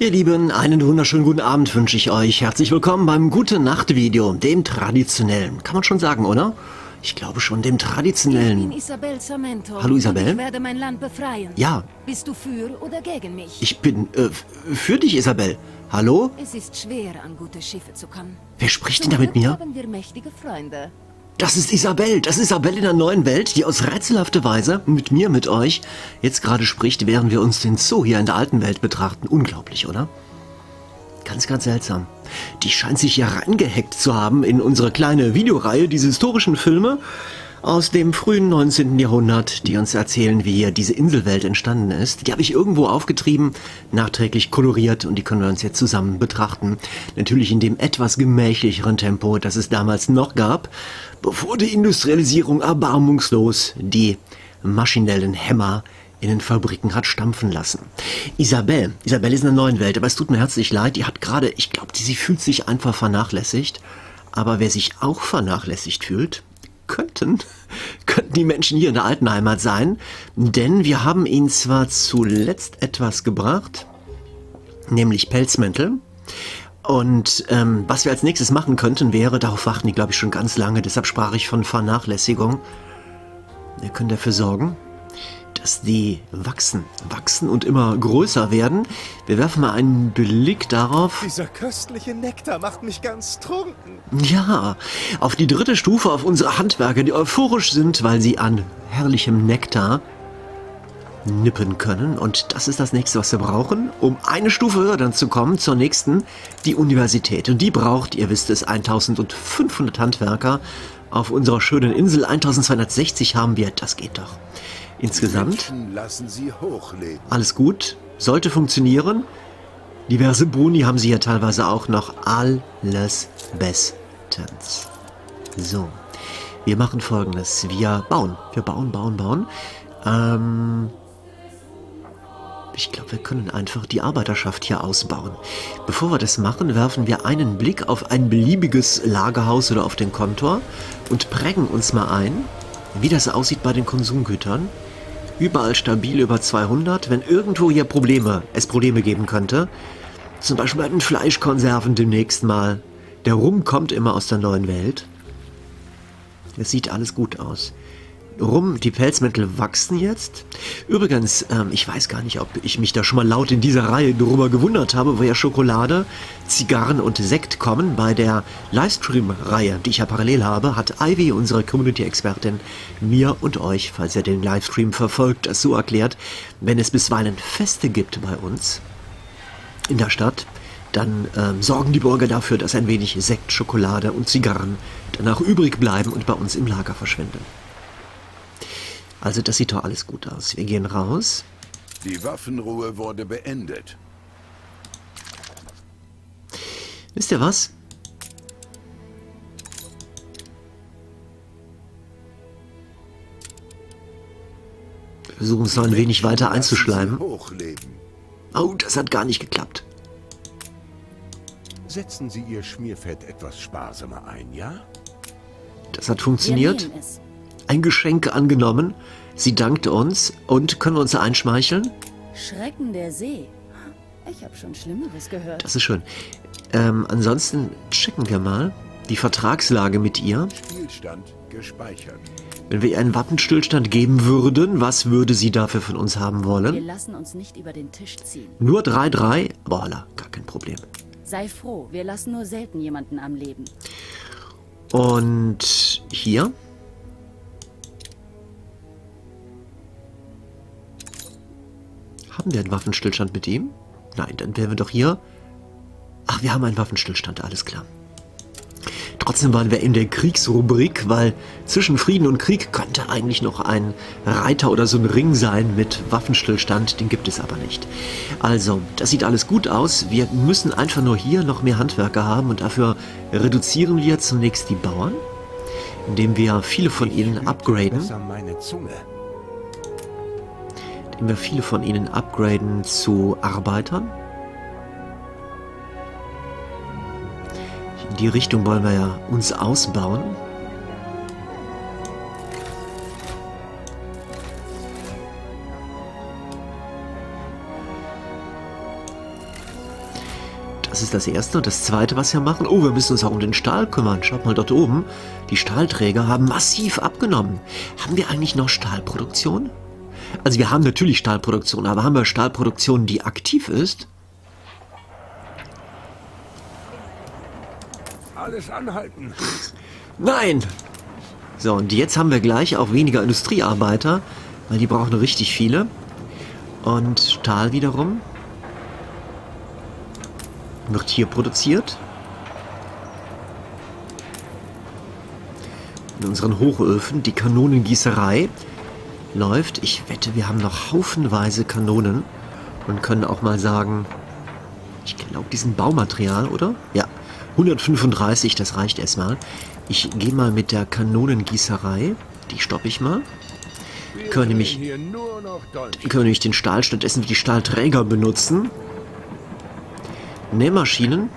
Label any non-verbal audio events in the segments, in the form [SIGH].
Ihr Lieben, einen wunderschönen guten Abend wünsche ich euch. Herzlich willkommen beim Gute Nacht Video, dem traditionellen. Kann man schon sagen, oder? Ich glaube schon, dem traditionellen. Ich bin Isabel Samento. Hallo, Isabel. Ich werde mein Land befreien. Ja, Bist du für oder gegen mich? ich bin äh, für dich, Isabel. Hallo? Es ist schwer, an gute Schiffe zu kommen. Wer spricht denn Zum da mit mir? haben wir mächtige Freunde. Das ist Isabel. Das ist Isabel in der neuen Welt, die aus rätselhafter Weise mit mir, mit euch, jetzt gerade spricht, während wir uns den Zoo hier in der alten Welt betrachten. Unglaublich, oder? Ganz, ganz seltsam. Die scheint sich ja reingehackt zu haben in unsere kleine Videoreihe, diese historischen Filme aus dem frühen 19. Jahrhundert, die uns erzählen, wie hier diese Inselwelt entstanden ist. Die habe ich irgendwo aufgetrieben, nachträglich koloriert und die können wir uns jetzt zusammen betrachten. Natürlich in dem etwas gemächlicheren Tempo, das es damals noch gab, bevor die Industrialisierung erbarmungslos die maschinellen Hämmer in den Fabriken hat stampfen lassen. Isabel, Isabel ist in der neuen Welt, aber es tut mir herzlich leid, die hat gerade, ich glaube, sie fühlt sich einfach vernachlässigt. Aber wer sich auch vernachlässigt fühlt, könnten, [LAUGHS] könnten die Menschen hier in der alten Heimat sein, denn wir haben ihnen zwar zuletzt etwas gebracht, nämlich Pelzmäntel, und ähm, was wir als nächstes machen könnten, wäre, darauf warten die, glaube ich, schon ganz lange, deshalb sprach ich von Vernachlässigung. Wir können dafür sorgen, dass die wachsen, wachsen und immer größer werden. Wir werfen mal einen Blick darauf. Dieser köstliche Nektar macht mich ganz trunken. Ja, auf die dritte Stufe, auf unsere Handwerker, die euphorisch sind, weil sie an herrlichem Nektar nippen können. Und das ist das nächste, was wir brauchen, um eine Stufe höher dann zu kommen, zur nächsten, die Universität. Und die braucht, ihr wisst es, 1500 Handwerker. Auf unserer schönen Insel 1260 haben wir, das geht doch. Insgesamt alles gut, sollte funktionieren. Diverse Boni haben sie ja teilweise auch noch. Alles bestens. So, wir machen folgendes. Wir bauen. Wir bauen, bauen, bauen. Ähm, ich glaube, wir können einfach die Arbeiterschaft hier ausbauen. Bevor wir das machen, werfen wir einen Blick auf ein beliebiges Lagerhaus oder auf den Kontor und prägen uns mal ein, wie das aussieht bei den Konsumgütern. Überall stabil über 200. Wenn irgendwo hier Probleme, es Probleme geben könnte, zum Beispiel bei den Fleischkonserven demnächst mal. Der Rum kommt immer aus der neuen Welt. Es sieht alles gut aus. Rum, die Pelzmäntel wachsen jetzt. Übrigens, ähm, ich weiß gar nicht, ob ich mich da schon mal laut in dieser Reihe darüber gewundert habe, woher Schokolade, Zigarren und Sekt kommen. Bei der Livestream-Reihe, die ich ja parallel habe, hat Ivy, unsere Community-Expertin, mir und euch, falls ihr den Livestream verfolgt, das so erklärt, wenn es bisweilen Feste gibt bei uns in der Stadt, dann ähm, sorgen die Bürger dafür, dass ein wenig Sekt, Schokolade und Zigarren danach übrig bleiben und bei uns im Lager verschwinden. Also das sieht doch alles gut aus. Wir gehen raus. Die Waffenruhe wurde beendet. Wisst ihr was? Wir versuchen es noch ein wenig weiter einzuschleimen. Oh, das hat gar nicht geklappt. Setzen Sie Ihr Schmierfett etwas sparsamer ein, ja? Das hat Wir funktioniert. nehmen es. Ein Geschenk angenommen. Sie dankt uns. Und können wir uns einschmeicheln? Schrecken der See. Ich habe schon Schlimmeres gehört. Das ist schön. Ähm, ansonsten checken wir mal die Vertragslage mit ihr. Spielstand gespeichert. Wenn wir ihr einen Waffenstillstand geben würden, was würde sie dafür von uns haben Wir wollen? lassen uns nicht über den Tisch ziehen. Nur 3-3? Voila, gar kein Problem. Sei froh, wir lassen nur selten jemanden am Leben. Und hier? Haben wir einen Waffenstillstand mit ihm? Nein, dann wären wir doch hier. Ach, wir haben einen Waffenstillstand, alles klar. Trotzdem waren wir in der Kriegsrubrik, weil zwischen Frieden und Krieg könnte eigentlich noch ein Reiter oder so ein Ring sein mit Waffenstillstand, den gibt es aber nicht. Also, das sieht alles gut aus. Wir müssen einfach nur hier noch mehr Handwerker haben und dafür reduzieren wir zunächst die Bauern, indem wir viele von ihnen upgraden, meine Zunge. Wir viele von ihnen upgraden zu Arbeitern. In die Richtung wollen wir ja uns ausbauen. Das ist das Erste. Und das Zweite, was wir machen, oh, wir müssen uns auch um den Stahl kümmern. Schaut mal dort oben. Die Stahlträger haben massiv abgenommen. Haben wir eigentlich noch Stahlproduktion? Also wir haben natürlich Stahlproduktion, aber haben wir Stahlproduktion, die aktiv ist? Alles anhalten. Nein! So, und jetzt haben wir gleich auch weniger Industriearbeiter, weil die brauchen richtig viele. Und Stahl wiederum wird hier produziert. In unseren Hochöfen, die Kanonengießerei läuft. Ich wette, wir haben noch haufenweise Kanonen und können auch mal sagen, ich glaube, die sind Baumaterial, oder? Ja, 135, das reicht erstmal. Ich gehe mal mit der Kanonengießerei, die stoppe ich mal. Können nämlich- können nämlich den Stahl stattdessen wie die Stahlträger benutzen. Nähmaschinen.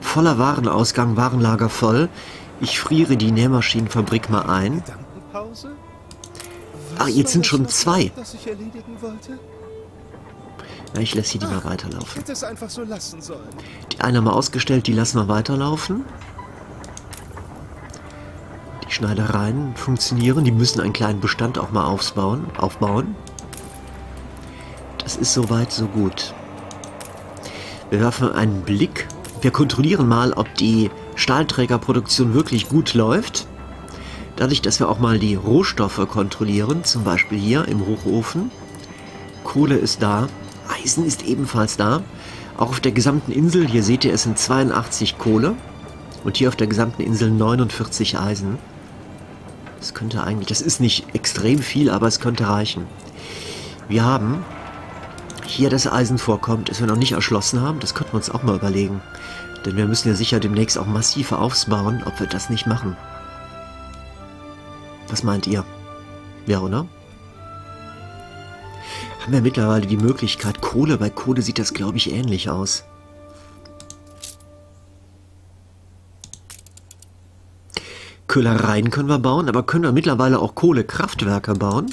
Voller Warenausgang, Warenlager voll. Ich friere die Nähmaschinenfabrik mal ein. Gedankenpause? Ah, jetzt sind schon zwei. Ja, ich lasse hier die mal Ich weiterlaufen. so. Die eine haben wir ausgestellt, die lassen wir weiterlaufen. Die Schneidereien funktionieren, die müssen einen kleinen Bestand auch mal aufbauen. aufbauen. Das ist soweit so gut. Wir werfen einen Blick. Wir kontrollieren mal, ob die Stahlträgerproduktion wirklich gut läuft. Dadurch, dass wir auch mal die Rohstoffe kontrollieren, zum Beispiel hier im Hochofen. Kohle ist da, Eisen ist ebenfalls da. Auch auf der gesamten Insel, hier seht ihr, es sind 82 Kohle. Und hier auf der gesamten Insel 49 Eisen. Das könnte eigentlich, das ist nicht extrem viel, aber es könnte reichen. Wir haben hier das Eisenvorkommen, das wir noch nicht erschlossen haben. Das könnten wir uns auch mal überlegen. Denn wir müssen ja sicher demnächst auch massive aufbauen, ob wir das nicht machen. Was meint ihr? Ja, oder? Haben wir mittlerweile die Möglichkeit, Kohle, bei Kohle sieht das, glaube ich, ähnlich aus. Köhlereien können wir bauen, aber können wir mittlerweile auch Kohlekraftwerke bauen?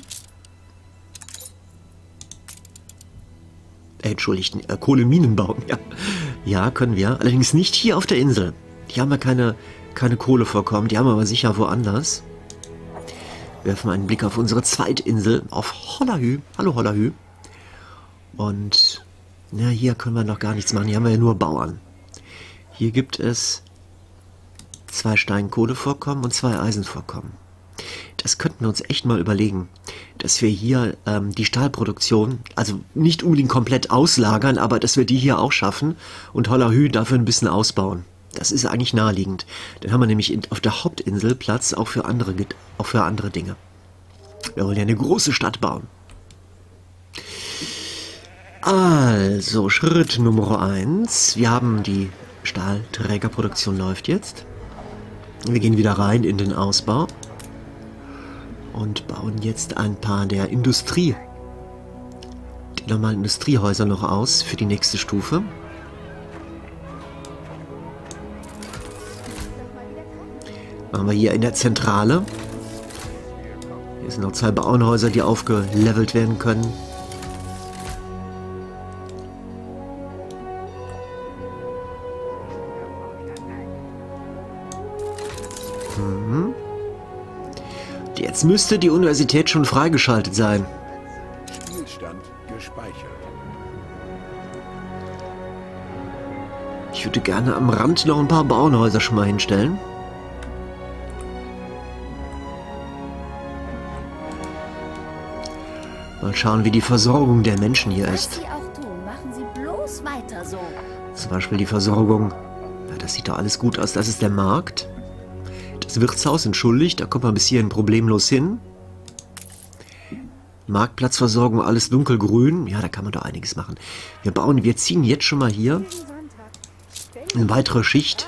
Äh, entschuldigt, äh, Kohleminen bauen, ja. Ja, können wir. Allerdings nicht hier auf der Insel. Hier haben wir keine, keine Kohlevorkommen, die haben wir aber sicher woanders. Werfen einen Blick auf unsere Zweitinsel, auf Hollahü. Hallo Hollahü. Und na, hier können wir noch gar nichts machen. Hier haben wir ja nur Bauern. Hier gibt es zwei Steinkohlevorkommen und zwei Eisenvorkommen. Das könnten wir uns echt mal überlegen, dass wir hier ähm, die Stahlproduktion, also nicht unbedingt komplett auslagern, aber dass wir die hier auch schaffen und Hollahü dafür ein bisschen ausbauen. Das ist eigentlich naheliegend. Dann haben wir nämlich auf der Hauptinsel Platz auch für andere, auch für andere Dinge. Wir wollen ja eine große Stadt bauen. Also, Schritt Nummer eins. Wir haben die Stahlträgerproduktion läuft jetzt. Wir gehen wieder rein in den Ausbau und bauen jetzt ein paar der Industrie, die normalen Industriehäuser noch aus für die nächste Stufe. Machen wir hier in der Zentrale. Hier sind noch zwei Bauernhäuser, die aufgelevelt werden können. Jetzt müsste die Universität schon freigeschaltet sein. Spielstand gespeichert. Ich würde gerne am Rand noch ein paar Bauernhäuser schon mal hinstellen. Schauen, wie die Versorgung der Menschen hier ist. Zum Beispiel die Versorgung. Ja, das sieht doch alles gut aus. Das ist der Markt. Das Wirtshaus entschuldigt, da kommt man bis hierhin problemlos hin. Marktplatzversorgung, alles dunkelgrün. Ja, da kann man doch einiges machen. Wir bauen, wir ziehen jetzt schon mal hier eine weitere Schicht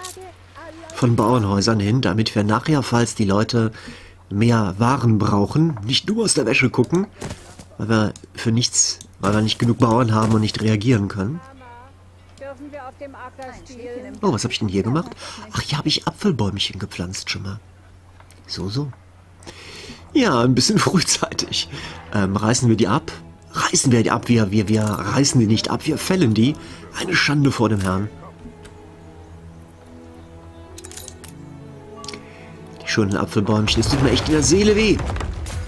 von Bauernhäusern hin, damit wir nachher, falls die Leute mehr Waren brauchen, nicht nur aus der Wäsche gucken, weil wir für nichts, weil wir nicht genug Bauern haben und nicht reagieren können. Oh, was habe ich denn hier gemacht? Ach, hier habe ich Apfelbäumchen gepflanzt schon mal. So, so. Ja, ein bisschen [LAUGHS] frühzeitig. Ähm, reißen wir die ab. Reißen wir die ab. Wir, wir, wir reißen die nicht ab. Wir fällen die. Eine Schande vor dem Herrn. Die schönen Apfelbäumchen. Es tut mir echt in der Seele weh.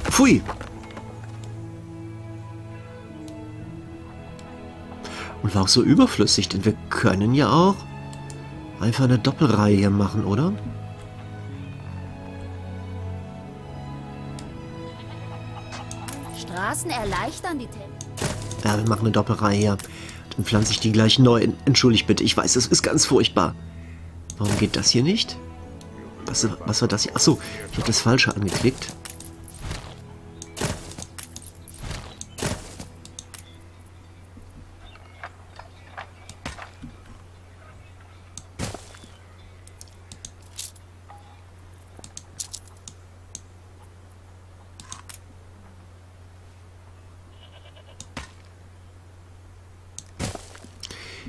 Pfui. Und war auch so überflüssig, denn wir können ja auch einfach eine Doppelreihe hier machen, oder? Straßen erleichtern die Tempo. Ja, wir machen eine Doppelreihe hier. Dann pflanze ich die gleich neu. Entschuldigt bitte, ich weiß, das ist ganz furchtbar. Warum geht das hier nicht? Was, was war das hier? Achso, ich habe das Falsche angeklickt.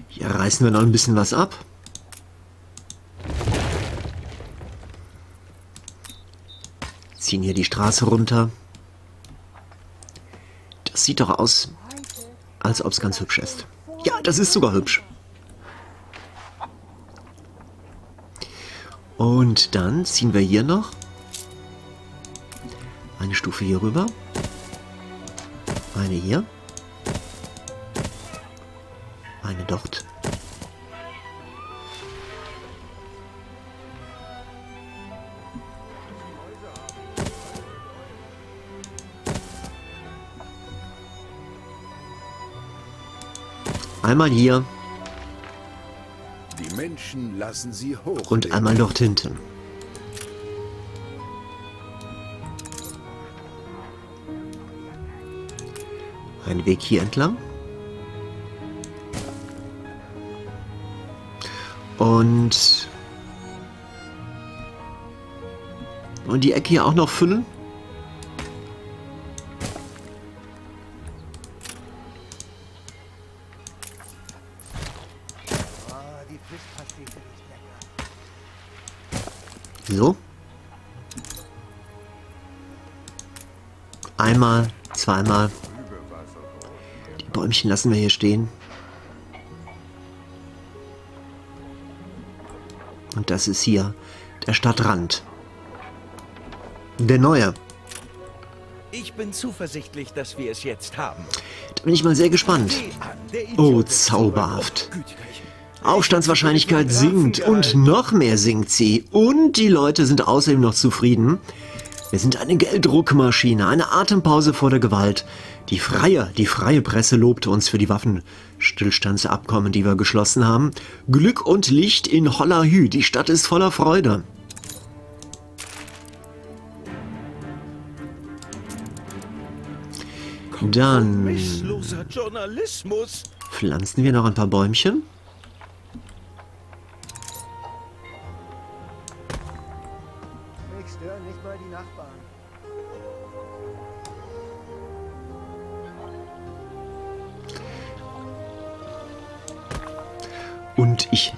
Hier reißen wir noch ein bisschen was ab. Ziehen hier die Straße runter. Das sieht doch aus, als ob es ganz hübsch ist. Ja, das ist sogar hübsch. Und dann ziehen wir hier noch eine Stufe hier rüber. Eine hier. Eine dort. Einmal hier Die Menschen lassen sie hoch. und einmal dort hinten. Ein Weg hier entlang. Und... Und die Ecke hier auch noch füllen. So. Einmal, zweimal. Die Bäumchen lassen wir hier stehen. Und das ist hier der Stadtrand. Der neue. Ich bin zuversichtlich, dass wir es jetzt haben. Da bin ich mal sehr gespannt. Oh, zauberhaft. Aufstandswahrscheinlichkeit sinkt und noch mehr sinkt sie. Und die Leute sind außerdem noch zufrieden. Wir sind eine Gelddruckmaschine, eine Atempause vor der Gewalt. Die freie, die freie Presse lobte uns für die Waffenstillstandsabkommen, die wir geschlossen haben. Glück und Licht in Hollahü, die Stadt ist voller Freude. Dann pflanzen wir noch ein paar Bäumchen.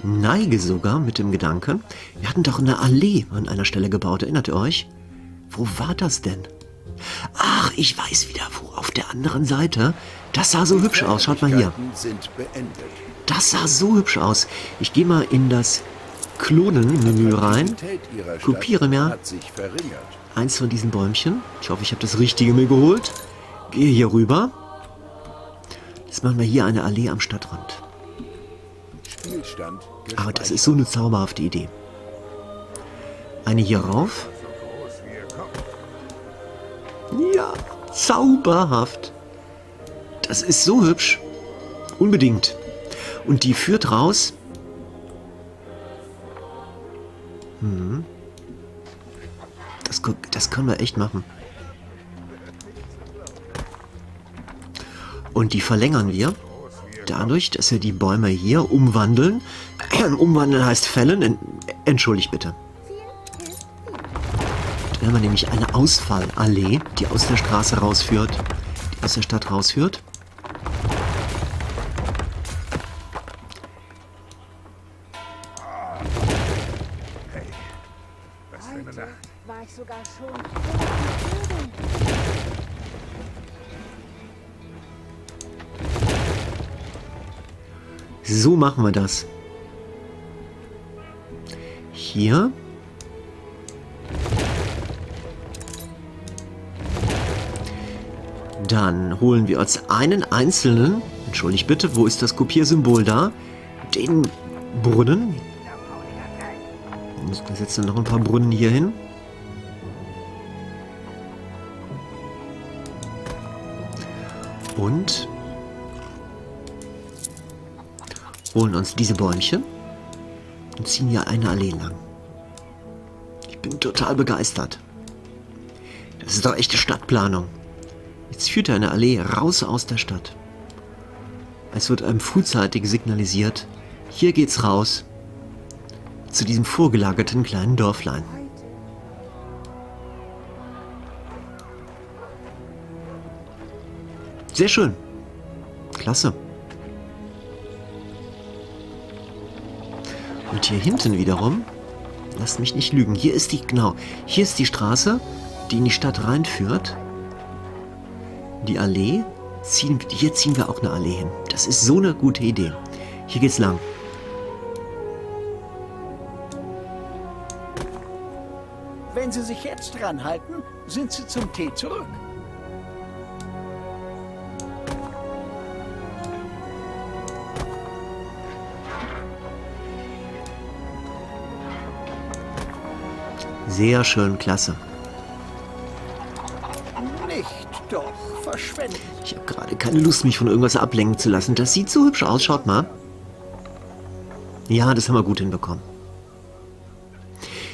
Neige sogar mit dem Gedanken, wir hatten doch eine Allee an einer Stelle gebaut, erinnert ihr euch? Wo war das denn? Ach, ich weiß wieder wo, auf der anderen Seite. Das sah so hübsch aus, schaut mal hier. Das sah so hübsch aus. Ich gehe mal in das Klonen-Menü rein, kopiere mir eins von diesen Bäumchen. Ich hoffe, ich habe das Richtige mir geholt. Gehe hier rüber. Jetzt machen wir hier eine Allee am Stadtrand. Aber das ist so eine zauberhafte Idee. Eine hier rauf. Ja, zauberhaft. Das ist so hübsch. Unbedingt. Und die führt raus. Hm. Das, das können wir echt machen. Und die verlängern wir dadurch, dass wir die Bäume hier umwandeln. [CLEARS THROAT] umwandeln heißt fällen. En- Entschuldigt bitte. Dann haben wir nämlich eine Ausfallallee, die aus der Straße rausführt, die aus der Stadt rausführt. So machen wir das. Hier. Dann holen wir uns einen einzelnen. Entschuldigt bitte, wo ist das Kopiersymbol da? Den Brunnen. Wir setzen noch ein paar Brunnen hier hin. Und holen uns diese Bäumchen und ziehen hier eine Allee lang. Ich bin total begeistert. Das ist doch echte Stadtplanung. Jetzt führt eine Allee raus aus der Stadt. Es wird einem frühzeitig signalisiert, hier geht's raus zu diesem vorgelagerten kleinen Dorflein. Sehr schön. Klasse. Hier hinten wiederum, lasst mich nicht lügen, hier ist die, genau, hier ist die Straße, die in die Stadt reinführt. Die Allee, ziehen, hier ziehen wir auch eine Allee hin. Das ist so eine gute Idee. Hier geht's lang. Wenn Sie sich jetzt dran halten, sind Sie zum Tee zurück. Sehr schön, klasse. Nicht doch verschwendet. Ich habe gerade keine Lust, mich von irgendwas ablenken zu lassen. Das sieht so hübsch aus, schaut mal. Ja, das haben wir gut hinbekommen.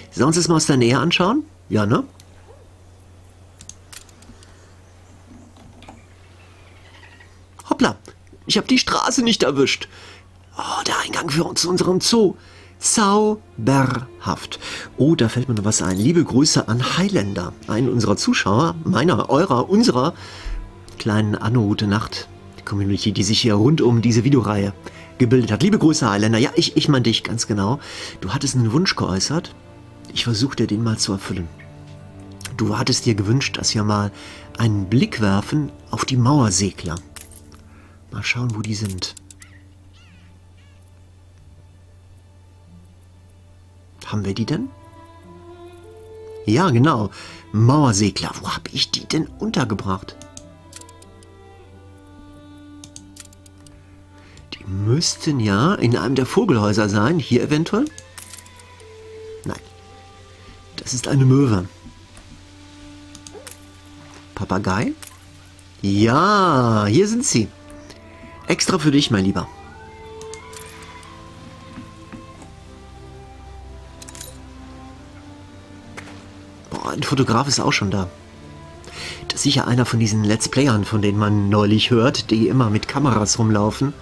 Sollen wir uns das mal aus der Nähe anschauen? Ja, ne? Hoppla, ich habe die Straße nicht erwischt. Oh, der Eingang für uns zu unserem Zoo. Zauberhaft. Oh, da fällt mir noch was ein. Liebe Grüße an Highlander, einen unserer Zuschauer, meiner, eurer, unserer kleinen Anno Gute Nacht Community, die sich hier rund um diese Videoreihe gebildet hat. Liebe Grüße, Highlander. Ja, ich, ich meine dich, ganz genau. Du hattest einen Wunsch geäußert. Ich versuche dir den mal zu erfüllen. Du hattest dir gewünscht, dass wir mal einen Blick werfen auf die Mauersegler. Mal schauen, wo die sind. Haben wir die denn? Ja, genau. Mauersegler. Wo habe ich die denn untergebracht? Die müssten ja in einem der Vogelhäuser sein. Hier eventuell? Nein. Das ist eine Möwe. Papagei? Ja, hier sind sie. Extra für dich, mein Lieber. Fotograf ist auch schon da. Das ist sicher einer von diesen Let's Playern, von denen man neulich hört, die immer mit Kameras rumlaufen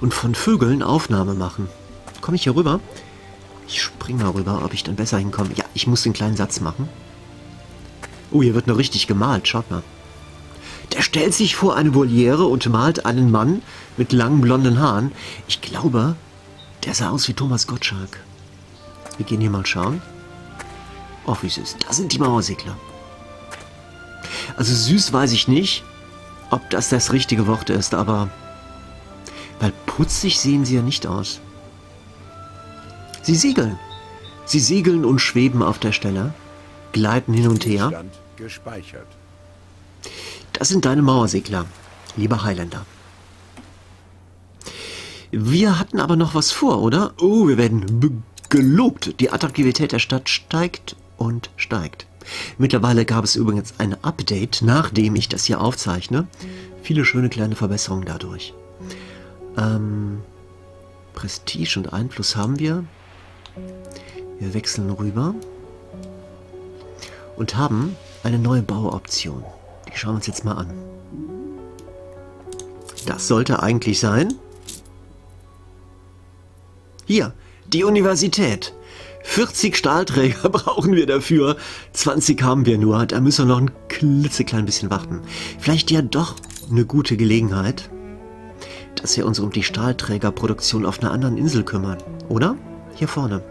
und von Vögeln Aufnahme machen. Komme ich hier rüber? Ich spring mal rüber, ob ich dann besser hinkomme. Ja, ich muss den kleinen Satz machen. Oh, hier wird noch richtig gemalt, schaut mal. Der stellt sich vor eine Voliere und malt einen Mann mit langen blonden Haaren. Ich glaube, der sah aus wie Thomas Gottschalk. Wir gehen hier mal schauen. Oh, wie süß. Da sind die Mauersegler. Also süß weiß ich nicht, ob das das richtige Wort ist, aber... Weil putzig sehen sie ja nicht aus. Sie segeln. Sie segeln und schweben auf der Stelle, gleiten hin und her. Das sind deine Mauersegler, lieber Highlander. Wir hatten aber noch was vor, oder? Oh, wir werden gelobt. Die Attraktivität der Stadt steigt und steigt. Mittlerweile gab es übrigens ein Update, nachdem ich das hier aufzeichne. Viele schöne kleine Verbesserungen dadurch. Ähm, Prestige und Einfluss haben wir. Wir wechseln rüber und haben eine neue Bauoption. Die schauen wir uns jetzt mal an. Das sollte eigentlich sein. Hier, die Universität. 40 Stahlträger [LAUGHS] brauchen wir dafür. 20 haben wir nur. Da müssen wir noch ein klitzeklein bisschen warten. Vielleicht ja doch eine gute Gelegenheit, dass wir uns um die Stahlträgerproduktion auf einer anderen Insel kümmern. Oder? Hier vorne.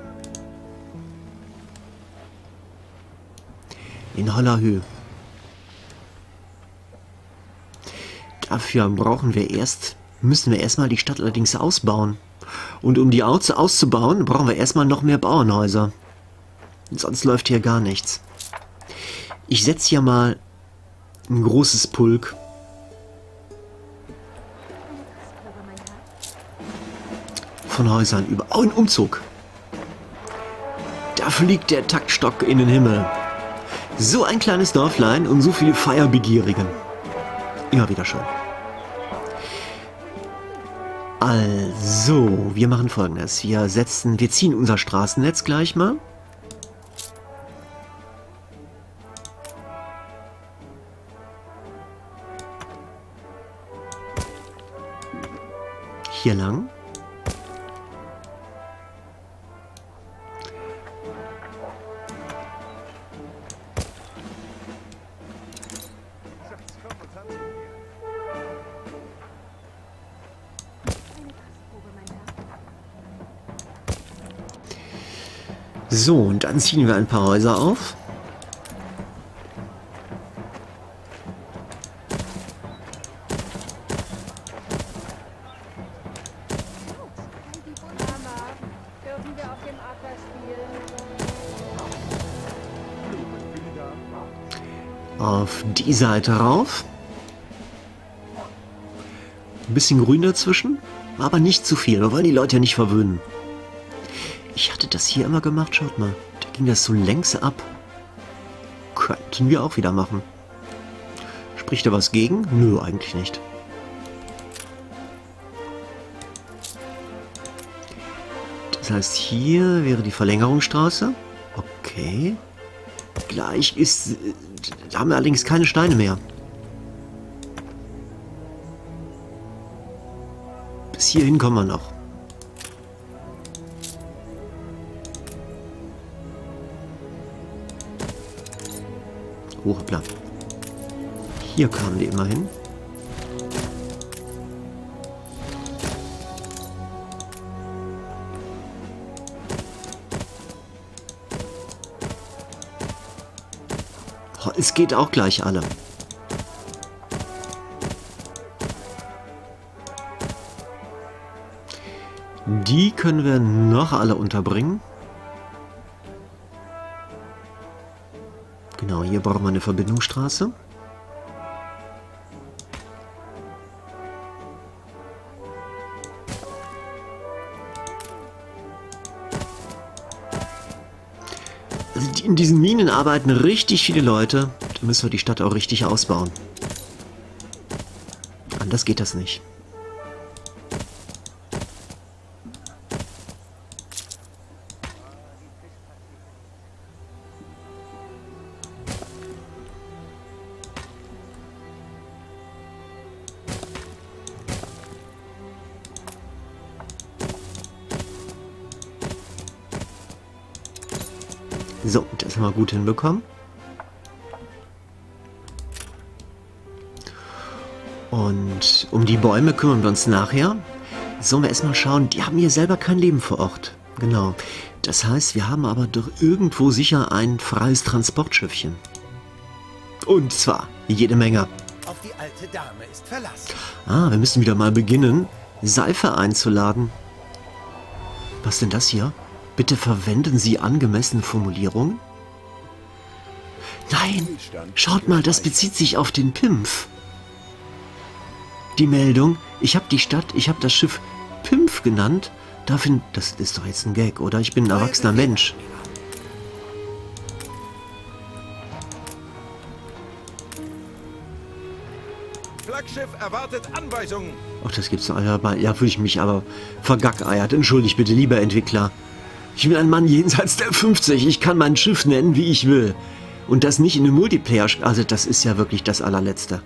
In Hollahö. Dafür brauchen wir erst, müssen wir erstmal die Stadt allerdings ausbauen. Und um die Aus auszubauen, brauchen wir erstmal noch mehr Bauernhäuser. Sonst läuft hier gar nichts. Ich setze hier mal ein großes Pulk. Von Häusern über. Oh, ein Umzug. Da fliegt der Taktstock in den Himmel. So ein kleines Dorflein und so viele Feierbegierigen. Immer wieder schön. Also, wir machen folgendes. Wir setzen, wir ziehen unser Straßennetz gleich mal. Hier lang. Dann ziehen wir ein paar Häuser auf. Auf die Seite rauf. Ein bisschen grün dazwischen, aber nicht zu viel. Wir wollen die Leute ja nicht verwöhnen. Ich hatte das hier immer gemacht, schaut mal. Ging das so längs ab. Könnten wir auch wieder machen. Spricht da was gegen? Nö, eigentlich nicht. Das heißt, hier wäre die Verlängerungsstraße. Okay. Gleich ist... Da haben wir allerdings keine Steine mehr. Bis hierhin kommen wir noch. Oh, hoppla. Hier kamen die immerhin. Es geht auch gleich alle. Die können wir noch alle unterbringen. Hier brauchen wir eine Verbindungsstraße. Also in diesen Minen arbeiten richtig viele Leute. Da müssen wir die Stadt auch richtig ausbauen. Anders geht das nicht. Haben wir gut hinbekommen. Und um die Bäume kümmern wir uns nachher. Sollen wir erstmal schauen, die haben hier selber kein Leben vor Ort. Genau. Das heißt, wir haben aber doch irgendwo sicher ein freies Transportschiffchen. Und zwar jede Menge. Auf die alte Dame ist Verlass. Ah, wir müssen wieder mal beginnen, Seife einzuladen. Was denn das hier? Bitte verwenden Sie angemessene Formulierungen? Nein, schaut mal, das bezieht sich auf den Pimpf. Die Meldung, ich habe die Stadt, ich habe das Schiff Pimpf genannt. Dafür, das ist doch jetzt ein Gag, oder? Ich bin ein erwachsener Mensch. Flaggschiff erwartet Anweisungen. Ach, das gibt's doch. Ja, bei- ja fühle ich mich aber vergackeiert. Entschuldigt bitte, lieber Entwickler. Ich bin ein Mann jenseits der 50. Ich kann mein Schiff nennen, wie ich will. Und das nicht in einem Multiplayer. Also, das ist ja wirklich das allerletzte.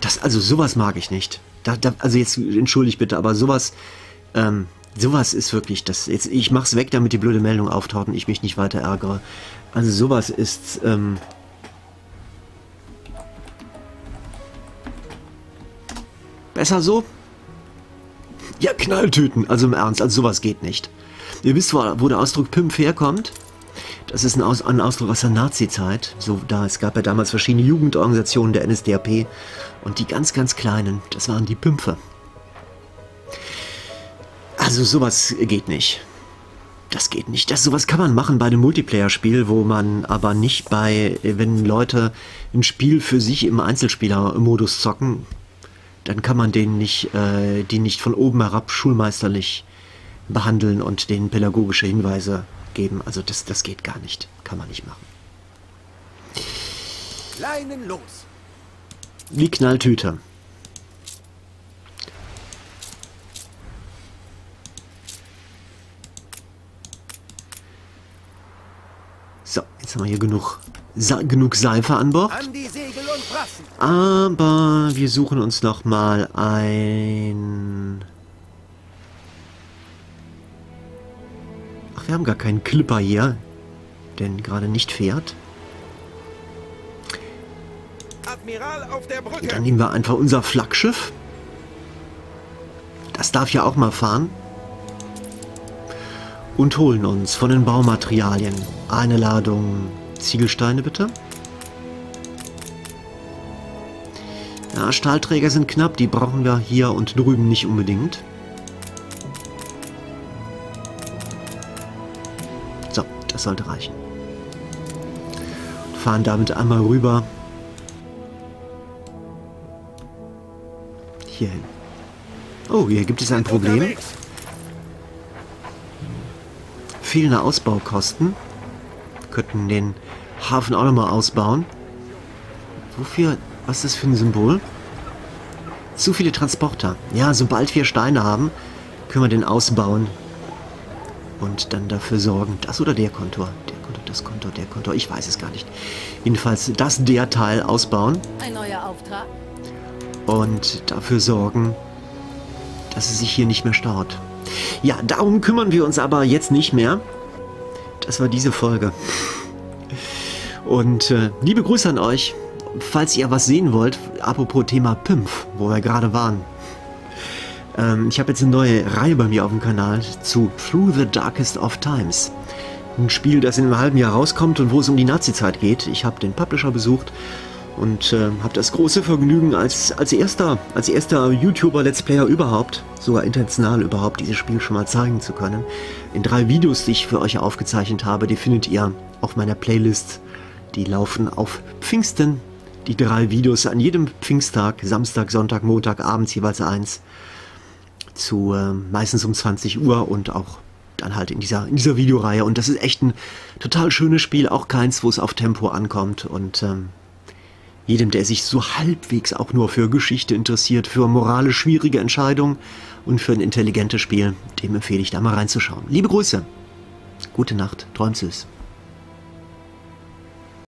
Das, also, sowas mag ich nicht. Da, da, also, jetzt entschuldigt bitte, aber sowas, ähm, sowas ist wirklich das. Jetzt, ich mach's weg, damit die blöde Meldung auftaucht und ich mich nicht weiter ärgere. Also, sowas ist, ähm, Besser so? Ja, Knalltüten, also im Ernst, also sowas geht nicht. Ihr wisst, wo, wo der Ausdruck Pimp herkommt? Das ist ein, Aus, ein Ausdruck aus der Nazi-Zeit. So, da, es gab ja damals verschiedene Jugendorganisationen der NSDAP und die ganz, ganz kleinen, das waren die Pümpfe. Also sowas geht nicht. Das geht nicht. Das sowas kann man machen bei einem Multiplayer-Spiel, wo man aber nicht bei, wenn Leute ein Spiel für sich im Einzelspieler-Modus zocken, dann kann man den nicht, äh, die nicht von oben herab schulmeisterlich behandeln und denen pädagogische Hinweise geben. Also das, das geht gar nicht. Kann man nicht machen. Leinen los. Die Knalltüte. So, jetzt haben wir hier genug, Sa genug Seife an Bord. Aber wir suchen uns noch mal ein... wir haben gar keinen Clipper hier, denn gerade nicht fährt. Admiral auf der Brücke. Dann nehmen wir einfach unser Flaggschiff. Das darf ja auch mal fahren. Und holen uns von den Baumaterialien eine Ladung Ziegelsteine bitte. Ja, Stahlträger sind knapp, die brauchen wir hier und drüben nicht unbedingt. Das sollte reichen. Fahren damit einmal rüber. Hierhin. Oh, hier gibt es ein Problem. Fehlende Ausbaukosten. Könnten den Hafen auch nochmal ausbauen. Wofür? Was ist das für ein Symbol? Zu viele Transporter. Ja, sobald wir Steine haben, können wir den ausbauen. Und dann dafür sorgen. Das oder der Kontor? Der Kontor, das Kontor, der Kontor. Ich weiß es gar nicht. Jedenfalls das der Teil ausbauen. Ein neuer Auftrag? und dafür sorgen, dass es sich hier nicht mehr staut. Ja, darum kümmern wir uns aber jetzt nicht mehr. Das war diese Folge. Und äh, liebe Grüße an euch. Falls ihr was sehen wollt, apropos Thema Pimpf, wo wir gerade waren. Ähm, ich habe jetzt eine neue Reihe bei mir auf dem Kanal zu Through the Darkest of Times. Ein Spiel, das in einem halben Jahr rauskommt und wo es um die Nazi-Zeit geht. Ich habe den Publisher besucht und äh, habe das große Vergnügen, als, als erster, als erster YouTuber-Let's Player überhaupt, sogar international überhaupt, dieses Spiel schon mal zeigen zu können. In drei Videos, die ich für euch aufgezeichnet habe, die findet ihr auf meiner Playlist. Die laufen auf Pfingsten. Die drei Videos an jedem Pfingsttag, Samstag, Sonntag, Montag, abends jeweils eins. Zu äh, meistens um 20 Uhr und auch dann halt in dieser, in dieser Videoreihe. Und das ist echt ein total schönes Spiel, auch keins, wo es auf Tempo ankommt. Und ähm, jedem, der sich so halbwegs auch nur für Geschichte interessiert, für moralisch schwierige Entscheidungen und für ein intelligentes Spiel, dem empfehle ich da mal reinzuschauen. Liebe Grüße, gute Nacht, träumt süß.